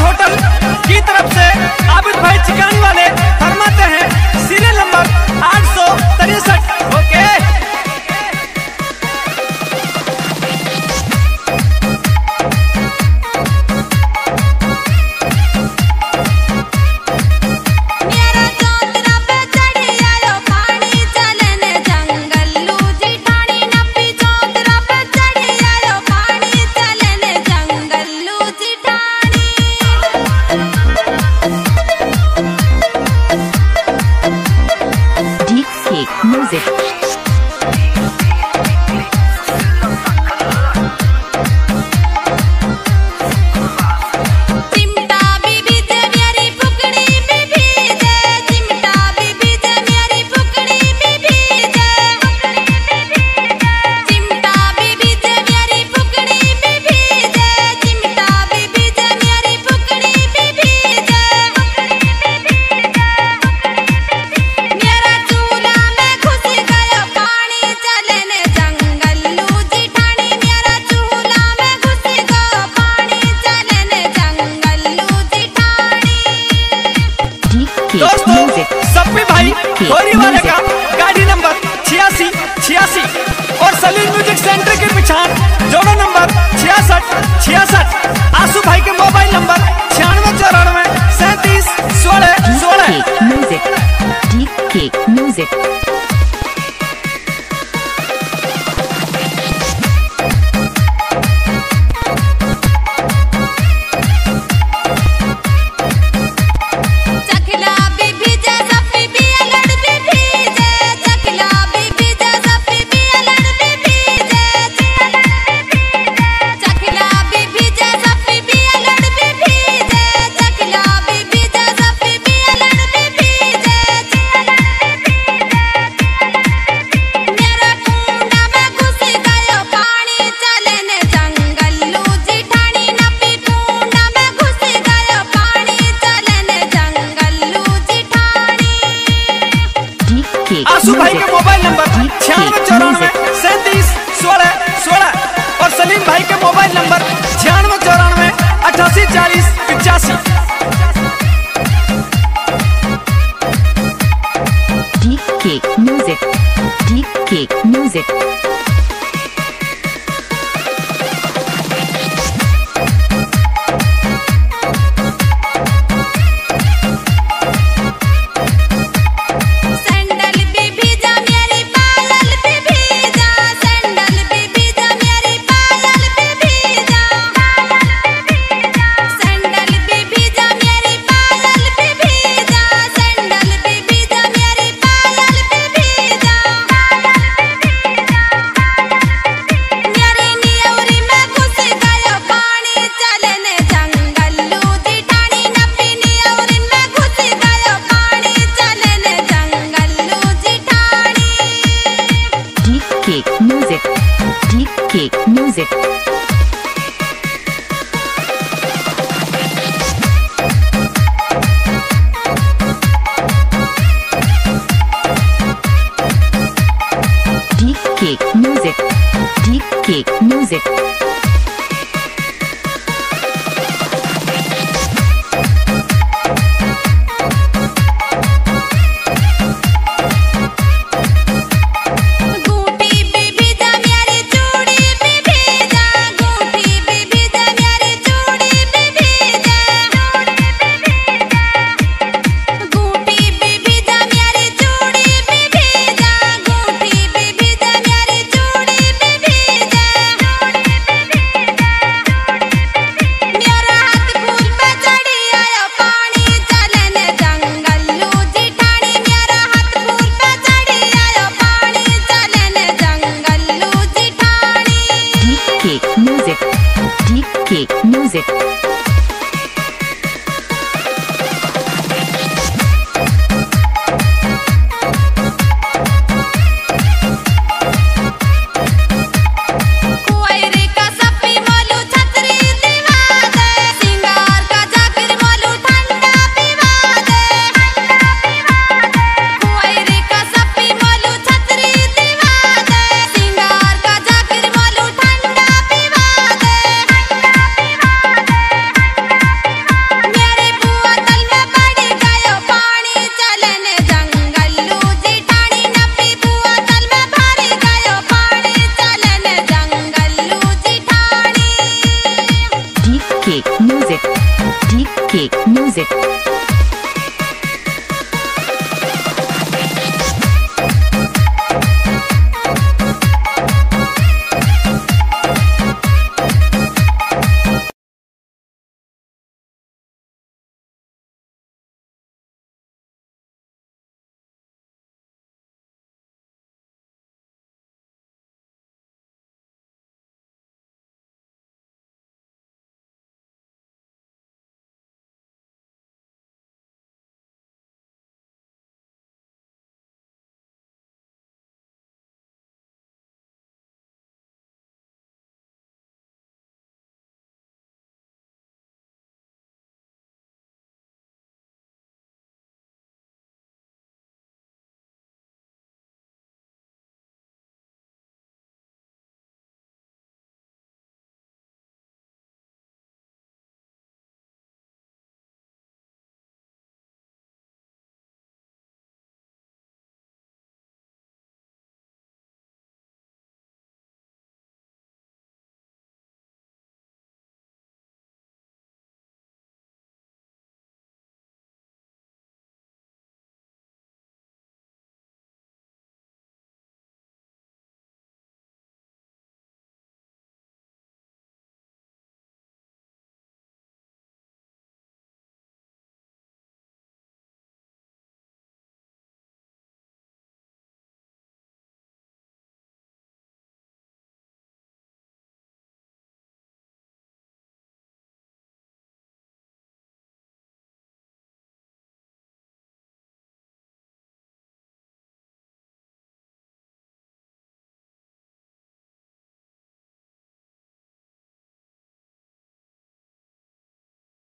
Hotel की तरफ़ से आबिद भाई चिकन वाले फरमाते हैं सीरियल नंबर आठ सौ तिरसठ। ओके। Thank दोस्तों सभी भाई होरी वाले का गाड़ी नंबर छियासी छियासी। और सलीम म्यूज़िक सेंटर के पिछाड़ जोड़ो नंबर छियासठ छियासठ। आँसू भाई के मोबाइल नंबर छियानवे चौरानवे सैंतीस सोलह सोलह। म्यूज़िक म्यूज़िक मोबाइल नंबर छियानवे चौरानवे अठासी चालीस पचासी। D K music D cake music kick music. Deep kick music. Deep kick music. Deep kick music. music.